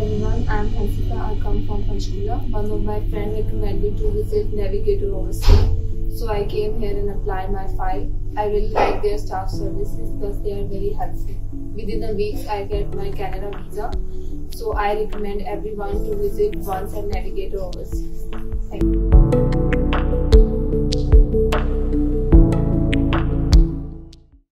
everyone, I'm Hansika. I come from Panchkula. One of my friends recommended to visit Navigator Overseas. So I came here and applied my file. I really like their staff services because they are very helpful. Within a week, I get my Canada visa. So I recommend everyone to visit once at Navigator Overseas.